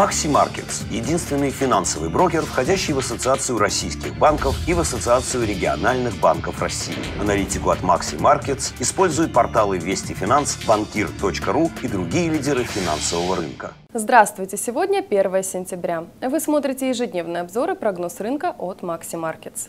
Maxi Markets – единственный финансовый брокер, входящий в Ассоциацию российских банков и в Ассоциацию региональных банков России. Аналитику от Maxi Markets используют порталы Вести Финанс, Банкир.ру и другие лидеры финансового рынка. Здравствуйте! Сегодня 1 сентября. Вы смотрите ежедневный обзор и прогноз рынка от Maxi Markets.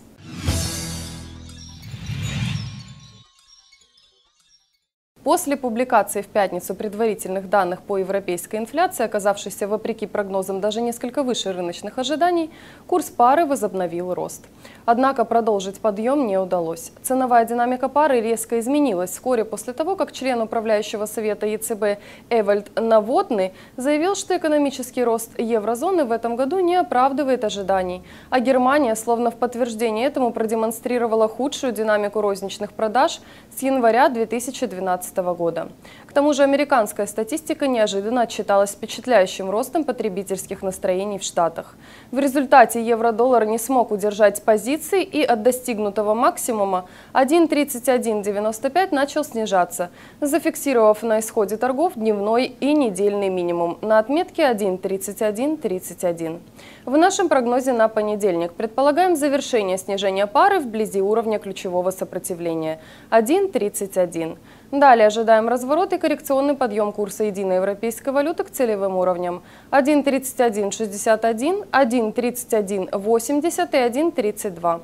После публикации в пятницу предварительных данных по европейской инфляции, оказавшейся вопреки прогнозам даже несколько выше рыночных ожиданий, курс пары возобновил рост. Однако продолжить подъем не удалось. Ценовая динамика пары резко изменилась вскоре после того, как член управляющего совета ЕЦБ Эвальд Наводный заявил, что экономический рост еврозоны в этом году не оправдывает ожиданий, а Германия, словно в подтверждение этому, продемонстрировала худшую динамику розничных продаж с января 2012 2015 года. К тому же американская статистика неожиданно отчиталась впечатляющим ростом потребительских настроений в Штатах. В результате евро-доллар не смог удержать позиции и от достигнутого максимума 1.3195 начал снижаться, зафиксировав на исходе торгов дневной и недельный минимум на отметке 1.3131. В нашем прогнозе на понедельник предполагаем завершение снижения пары вблизи уровня ключевого сопротивления 1.31. Далее ожидаем разворот и коррекционный подъем курса единой европейской валюты к целевым уровням 1.3161, 1.3180 и 1.32.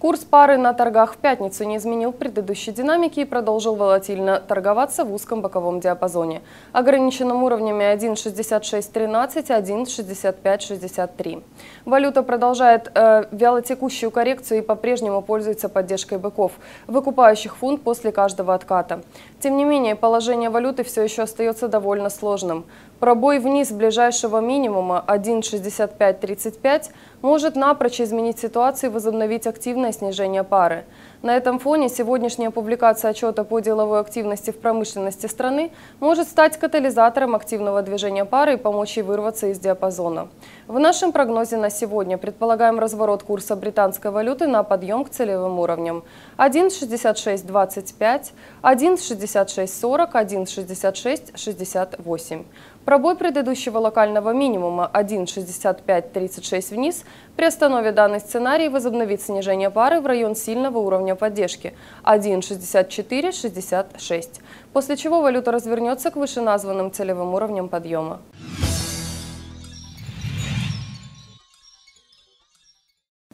Курс пары на торгах в пятницу не изменил предыдущей динамики и продолжил волатильно торговаться в узком боковом диапазоне, ограниченном уровнями 1.6613 1.6563. Валюта продолжает э, вялотекущую коррекцию и по-прежнему пользуется поддержкой быков, выкупающих фунт после каждого отката. Тем не менее, положение валюты все еще остается довольно сложным. Пробой вниз ближайшего минимума 1.6535 может напрочь изменить ситуацию и возобновить активное снижение пары. На этом фоне сегодняшняя публикация отчета по деловой активности в промышленности страны может стать катализатором активного движения пары и помочь ей вырваться из диапазона. В нашем прогнозе на сегодня предполагаем разворот курса британской валюты на подъем к целевым уровням 1.6625, 1.6640, 1.6668. Пробой предыдущего локального минимума 1.6536 вниз приостановит данный сценарий возобновит снижение пары в район сильного уровня поддержки 1.6466, после чего валюта развернется к вышеназванным целевым уровням подъема.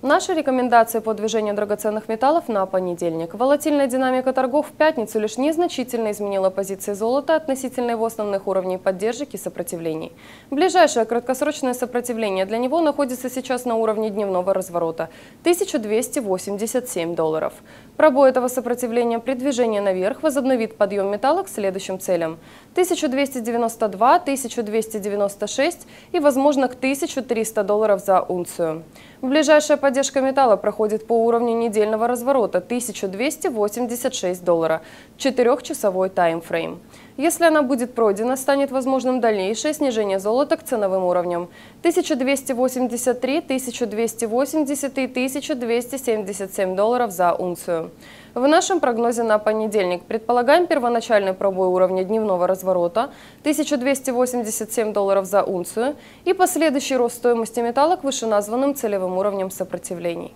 Наши рекомендации по движению драгоценных металлов на понедельник. Волатильная динамика торгов в пятницу лишь незначительно изменила позиции золота относительно его основных уровней поддержки и сопротивлений. Ближайшее краткосрочное сопротивление для него находится сейчас на уровне дневного разворота – 1287 долларов. Пробой этого сопротивления при движении наверх возобновит подъем металла к следующим целям – 1292, 1296 и, возможно, к 1300 долларов за унцию. Ближайшая поддержка металла проходит по уровню недельного разворота 1286 доллара, четырехчасовой таймфрейм. Если она будет пройдена, станет возможным дальнейшее снижение золота к ценовым уровням 1283, 1280 и 1277 долларов за унцию. В нашем прогнозе на понедельник предполагаем первоначальный пробой уровня дневного разворота 1287 долларов за унцию и последующий рост стоимости металла к вышеназванным целевым уровням сопротивлений.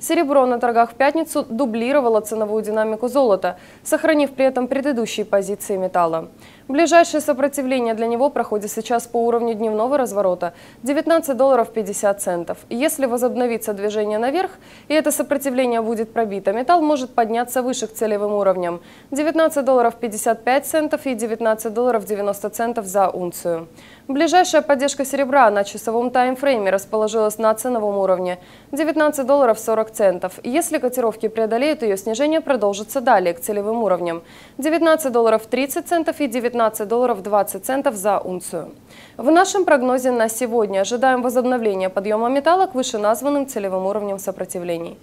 Серебро на торгах в пятницу дублировало ценовую динамику золота, сохранив при этом предыдущие позиции металла. Ближайшее сопротивление для него проходит сейчас по уровню дневного разворота 19 долларов 50 центов. Если возобновится движение наверх и это сопротивление будет пробито, металл может подняться выше к целевым уровням 19 долларов 55 центов и 19 долларов 90 центов за унцию. Ближайшая поддержка серебра на часовом таймфрейме расположилась на ценовом уровне 19 долларов 40 центов. Если котировки преодолеют ее, снижение продолжится далее к целевым уровням 19 долларов 30 центов и 19 15 долларов 20 центов за унцию. В нашем прогнозе на сегодня ожидаем возобновления подъема металла к вышеназванным целевым уровням сопротивлений.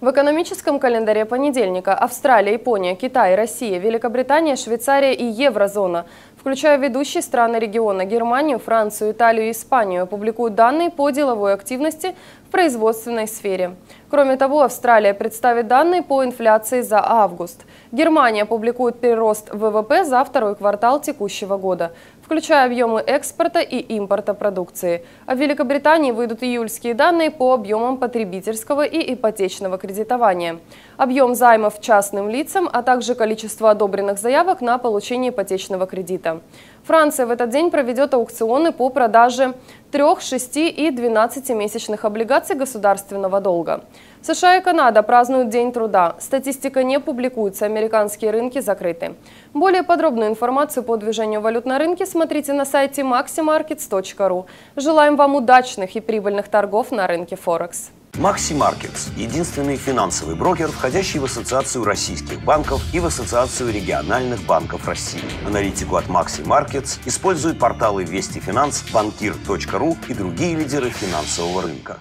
В экономическом календаре понедельника Австралия, Япония, Китай, Россия, Великобритания, Швейцария и еврозона, включая ведущие страны региона Германию, Францию, Италию и Испанию, публикуют данные по деловой активности производственной сфере. Кроме того, Австралия представит данные по инфляции за август. Германия публикует прирост ВВП за второй квартал текущего года, включая объемы экспорта и импорта продукции. А в Великобритании выйдут июльские данные по объемам потребительского и ипотечного кредитования. Объем займов частным лицам, а также количество одобренных заявок на получение ипотечного кредита. Франция в этот день проведет аукционы по продаже 3, 6 и 12-месячных облигаций государственного долга. США и Канада празднуют День труда. Статистика не публикуется, американские рынки закрыты. Более подробную информацию по движению валют на рынке смотрите на сайте maximarkets.ru. Желаем вам удачных и прибыльных торгов на рынке Форекс. Maxi Markets – единственный финансовый брокер, входящий в Ассоциацию российских банков и в Ассоциацию региональных банков России. Аналитику от Maxi Markets используют порталы Вести Финанс, Банкир.ру и другие лидеры финансового рынка.